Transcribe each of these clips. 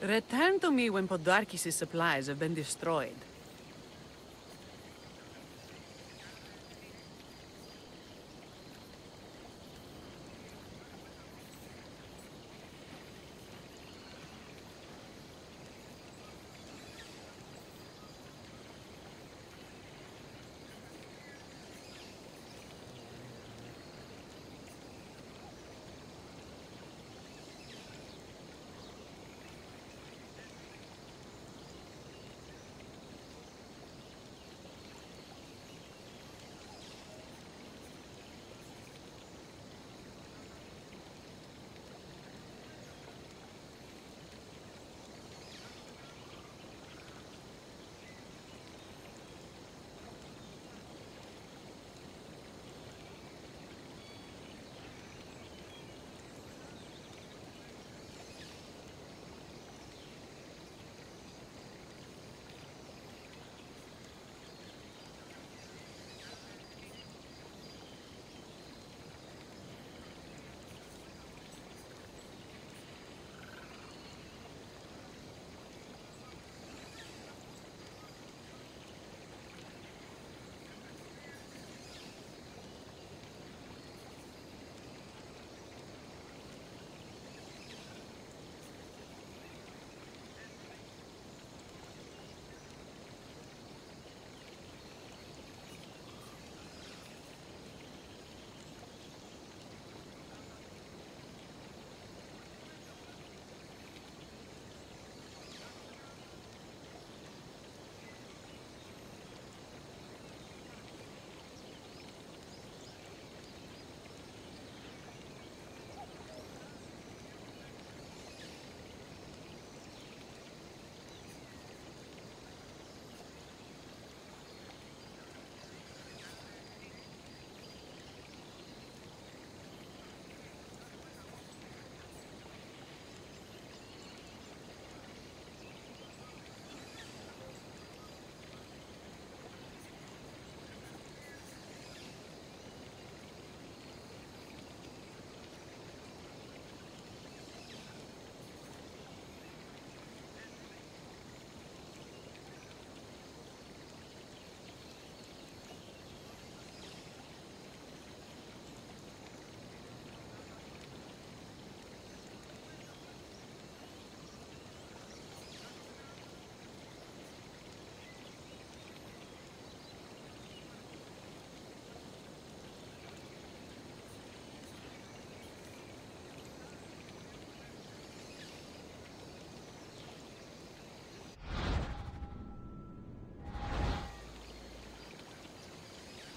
Return to me when Podarkes' supplies have been destroyed.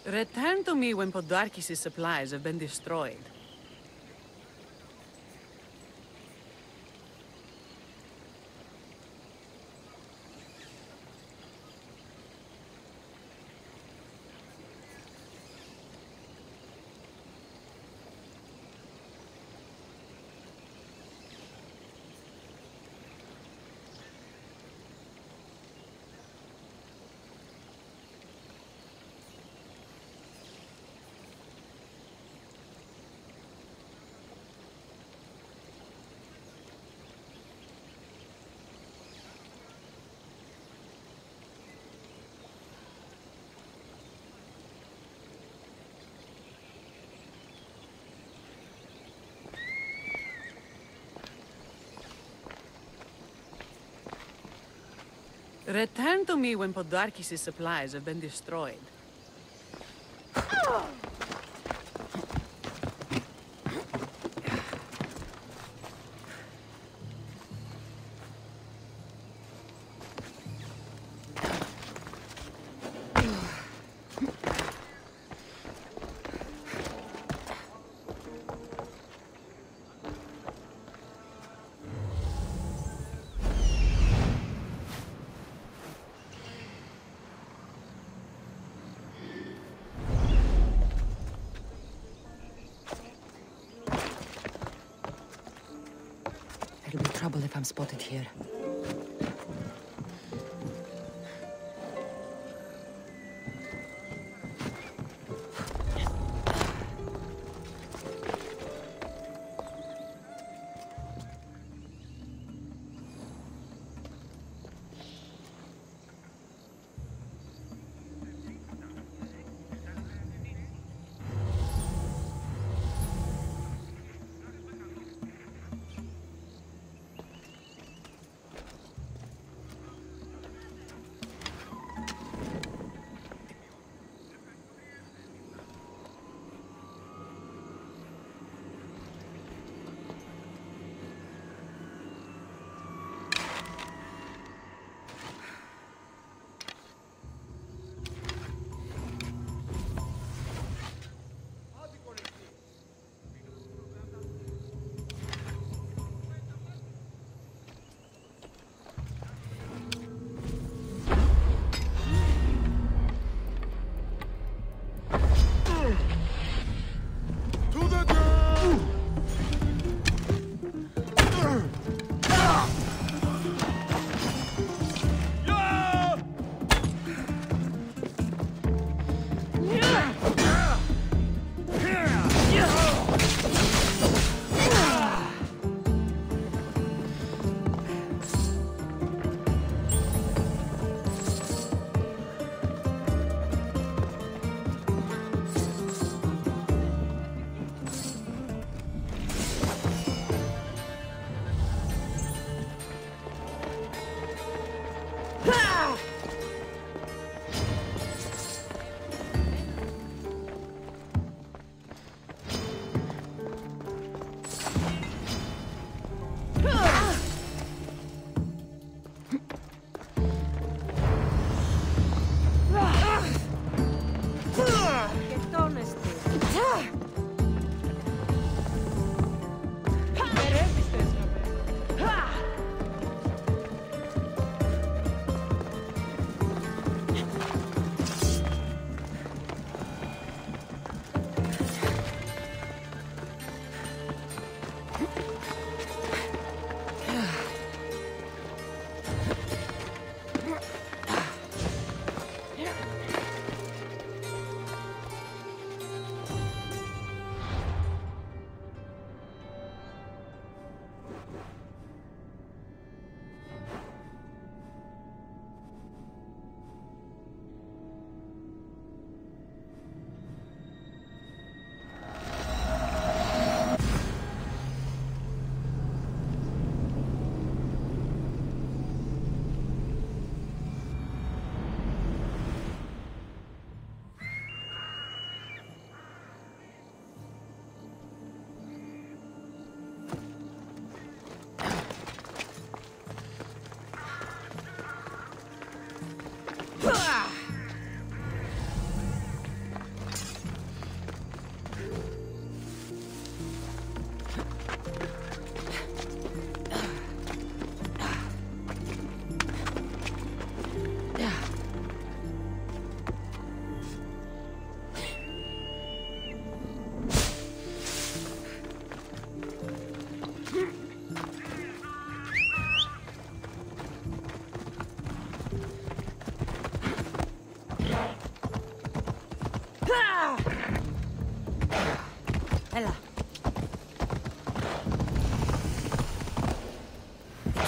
Return to me when Podarkes' supplies have been destroyed. Return to me when Podarkes' supplies have been destroyed. If I'm spotted here. Ha!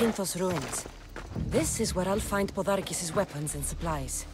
Kinthos ruins. This is where I'll find Podarkes' weapons and supplies.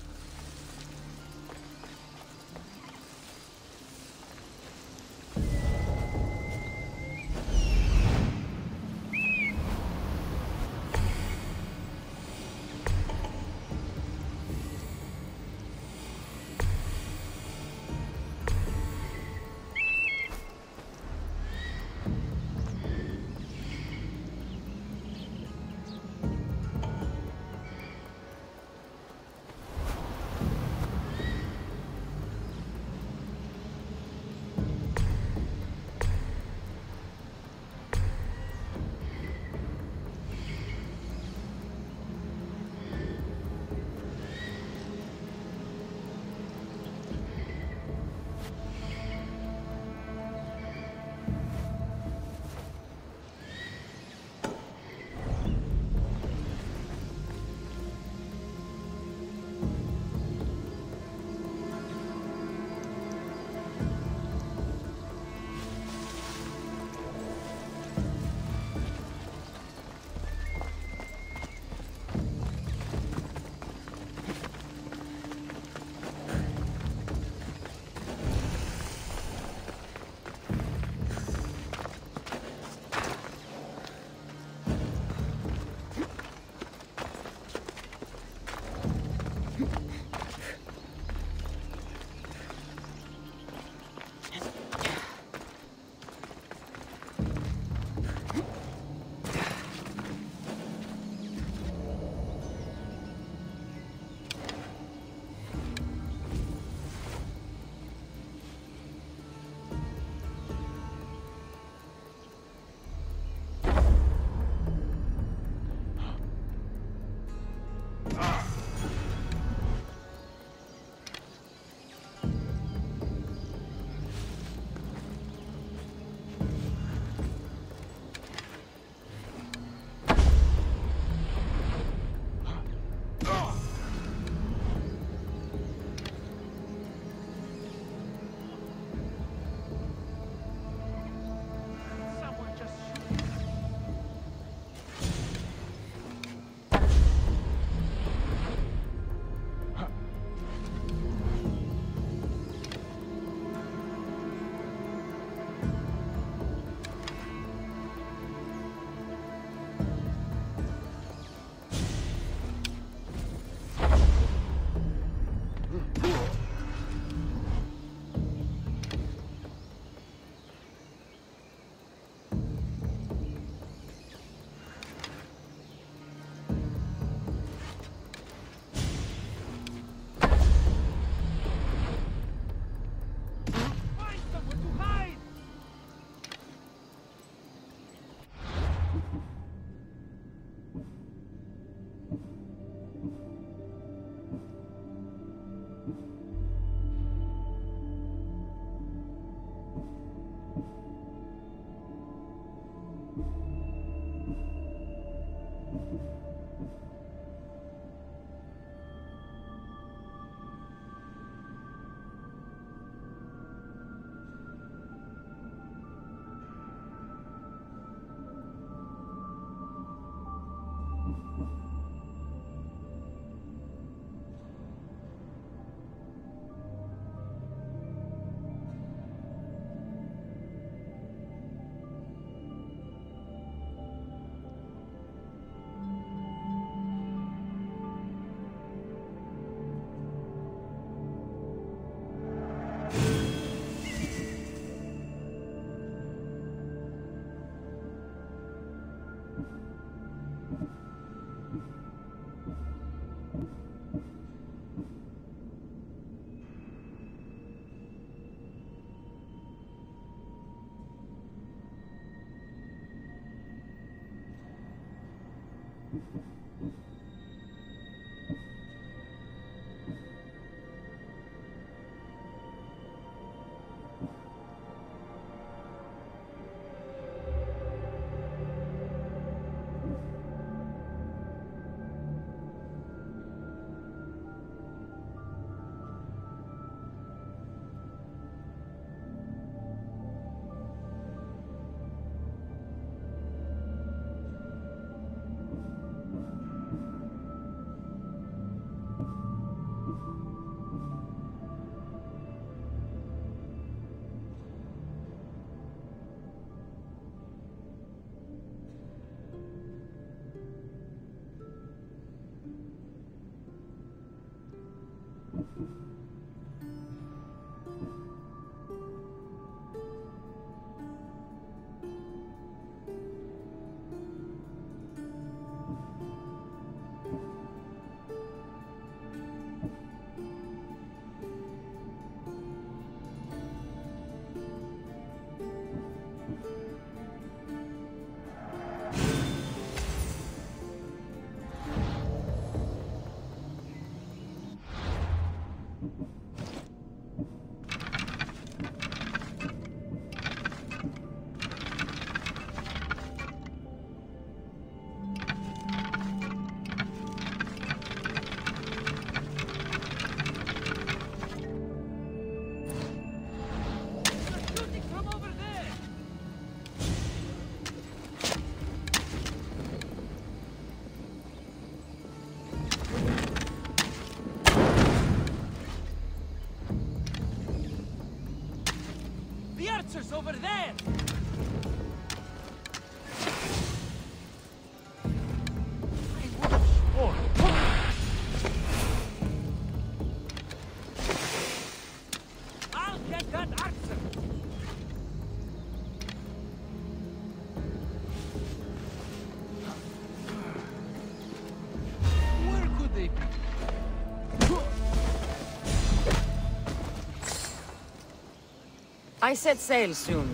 I set sail soon.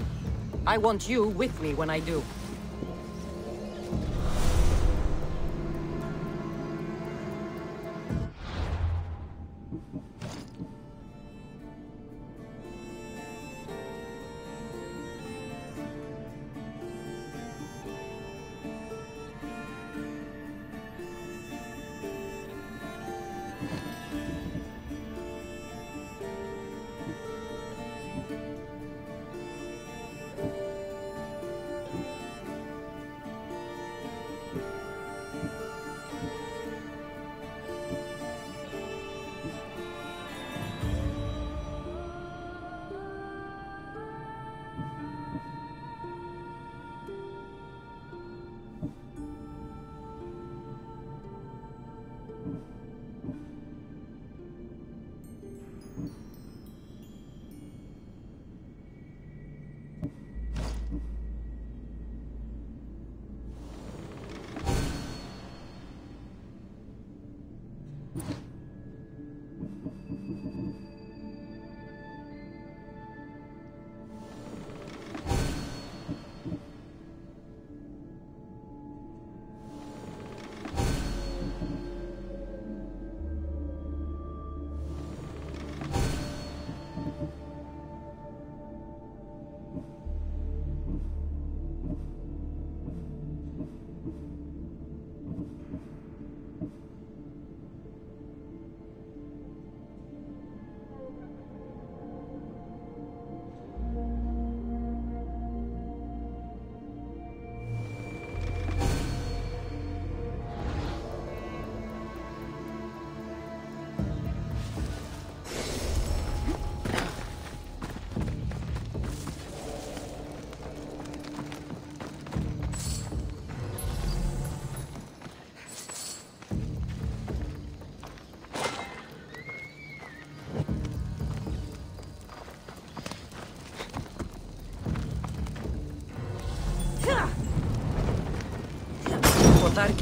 I want you with me when I do.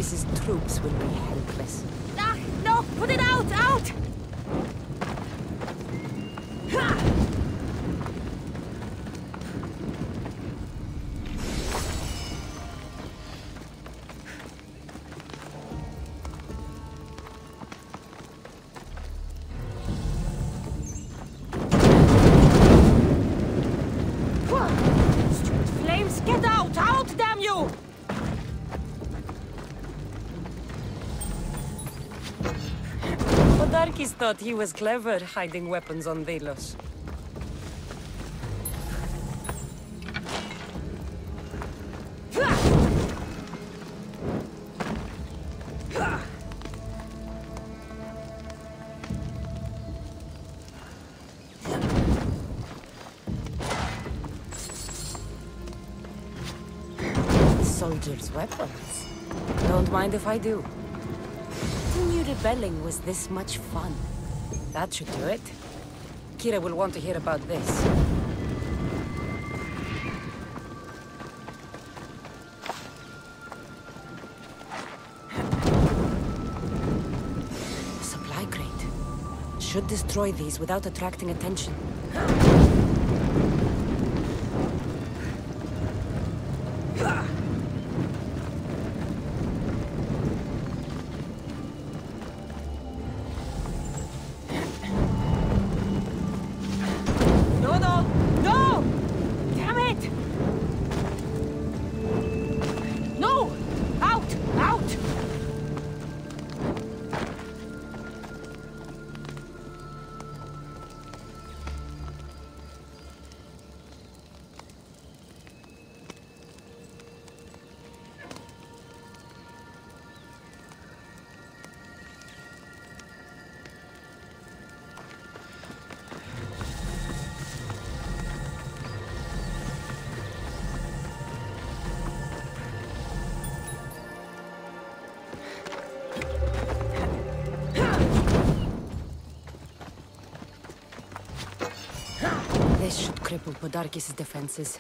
Podarkes' troops will be thought he was clever hiding weapons on Delos. Soldiers' weapons. Don't mind if I do. Who knew rebelling was this much fun? That should do it. Kyra will want to hear about this. Supply crate. Should destroy these without attracting attention. Cripple Podarkes' defenses.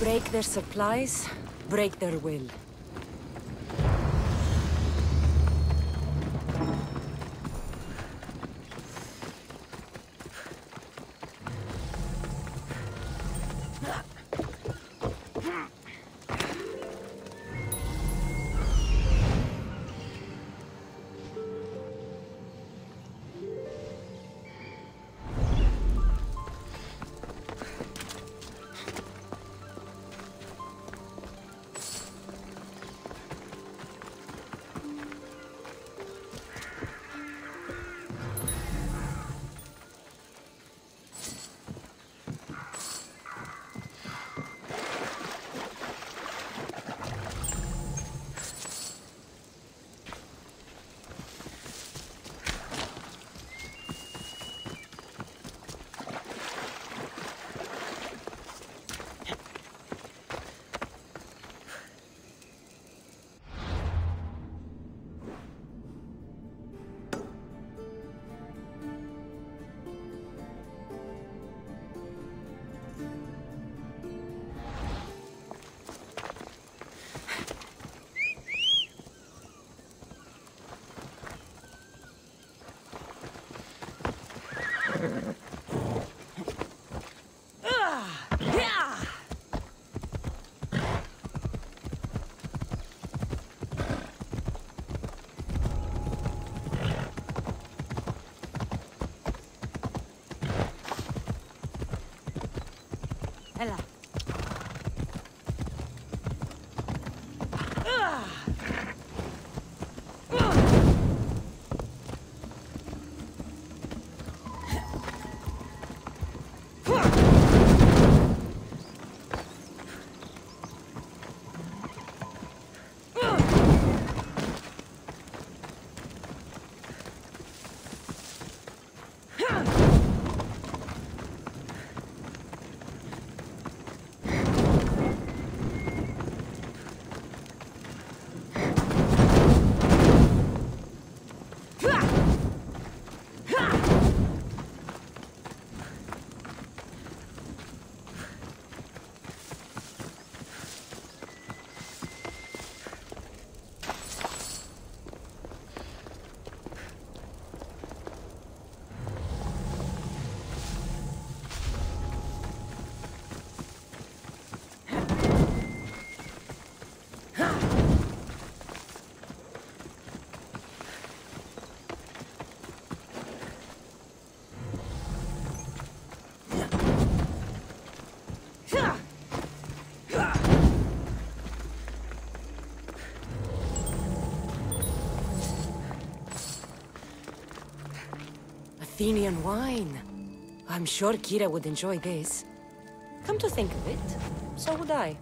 Break their supplies, break their will. Athenian wine. I'm sure Kyra would enjoy this. Come to think of it, so would I.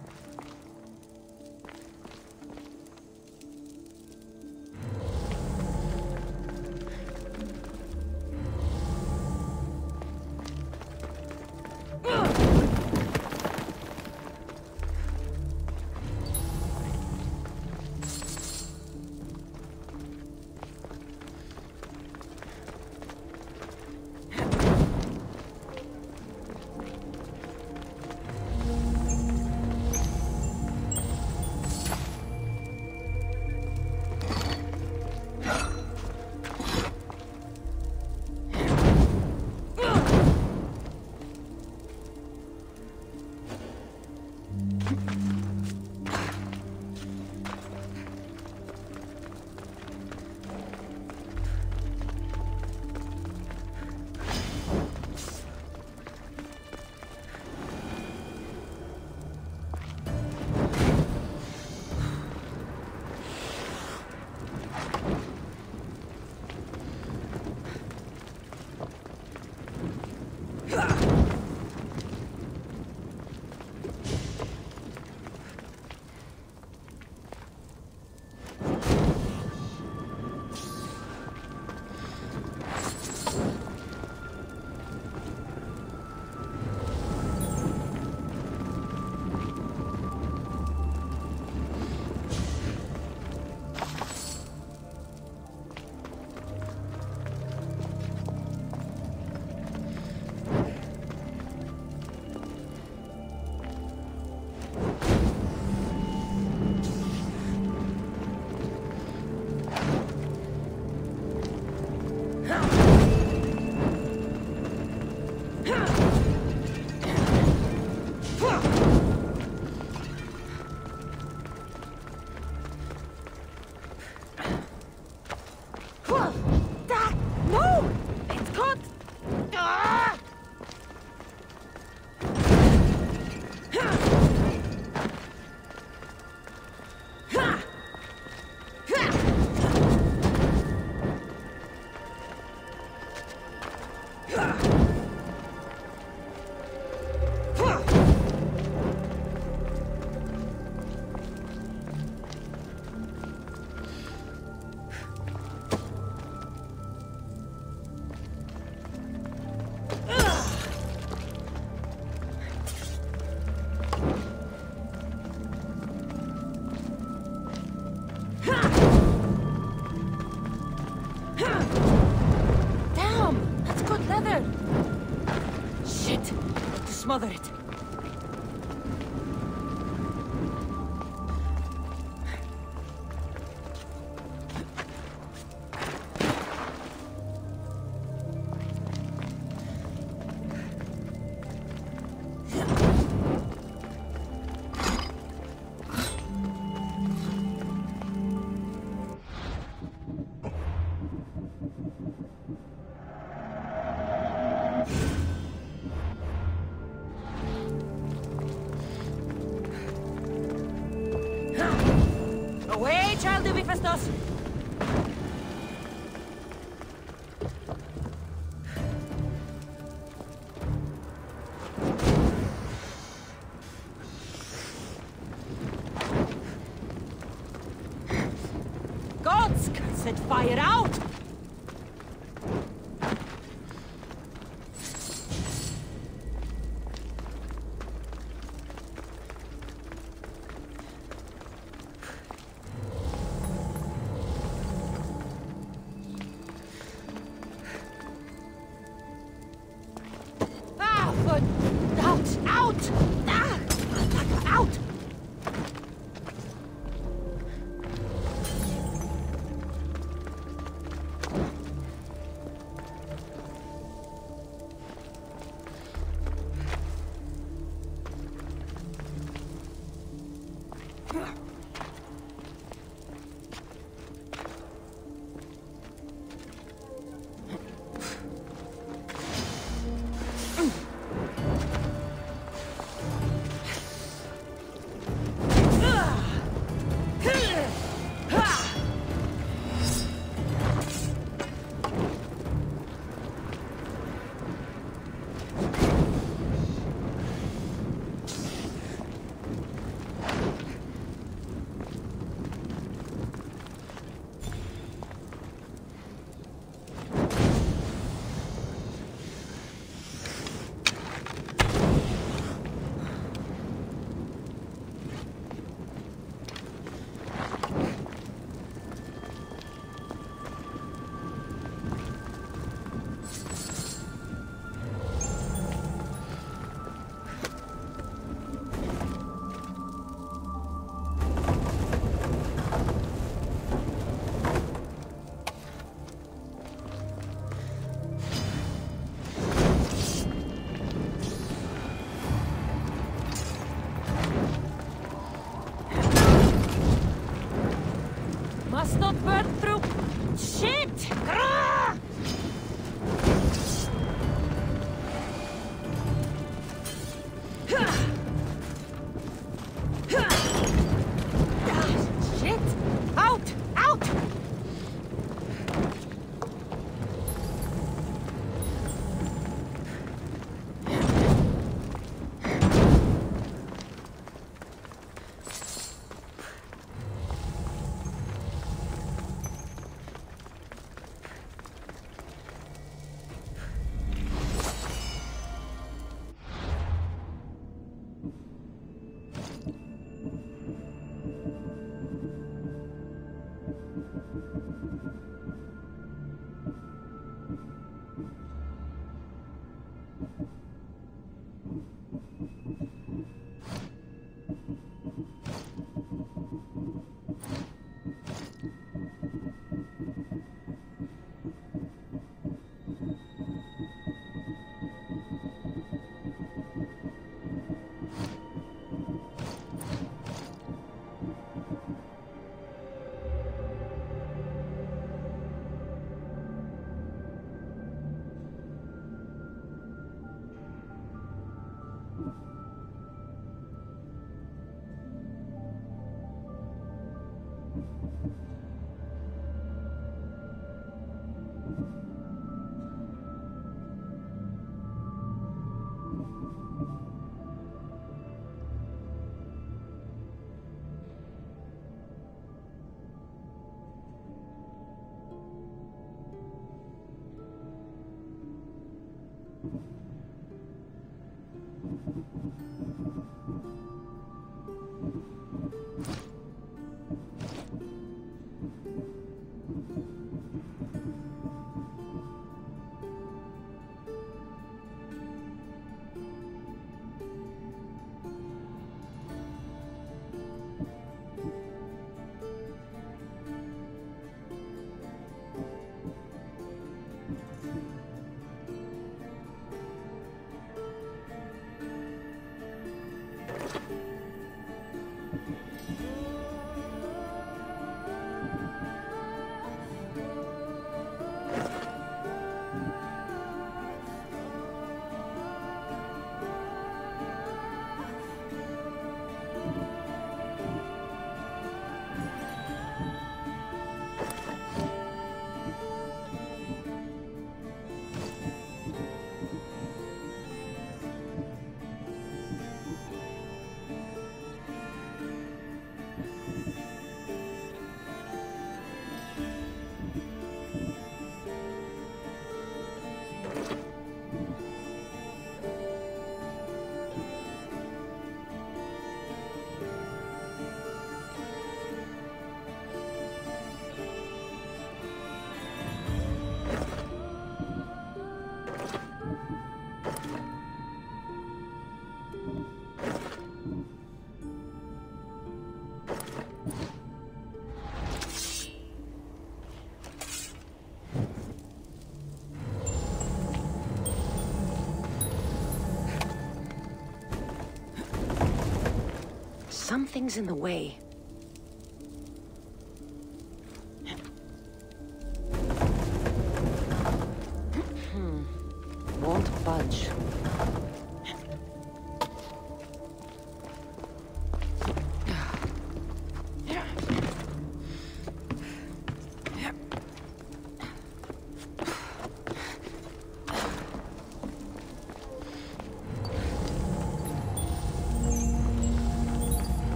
child Something's in the way.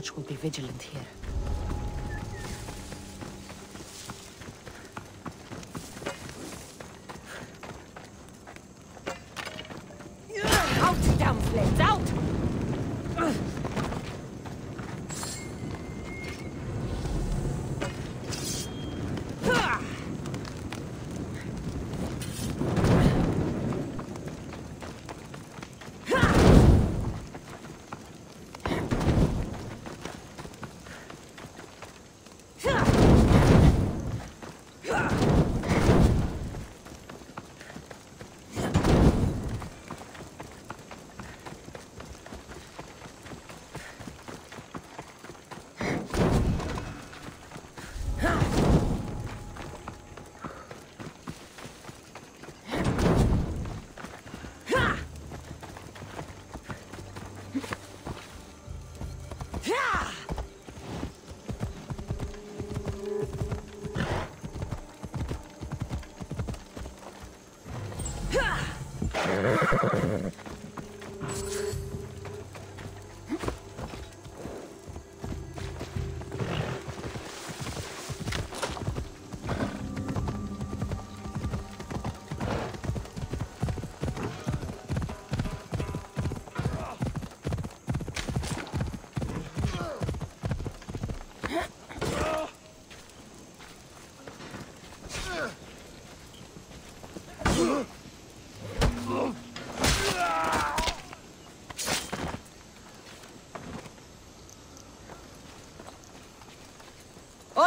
Watch will be vigilant here.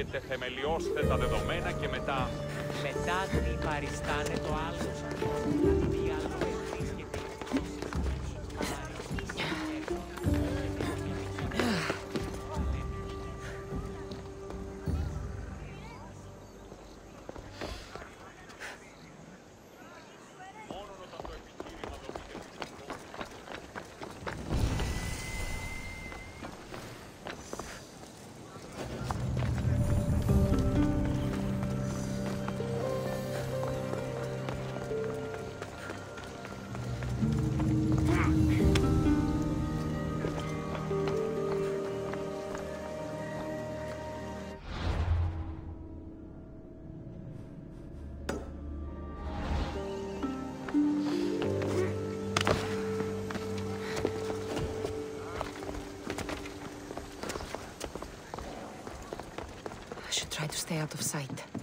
πελάτου και τεθεμελιώστε τα δεδομένα και μετά. Μετά τι παριστάνε stay out of sight.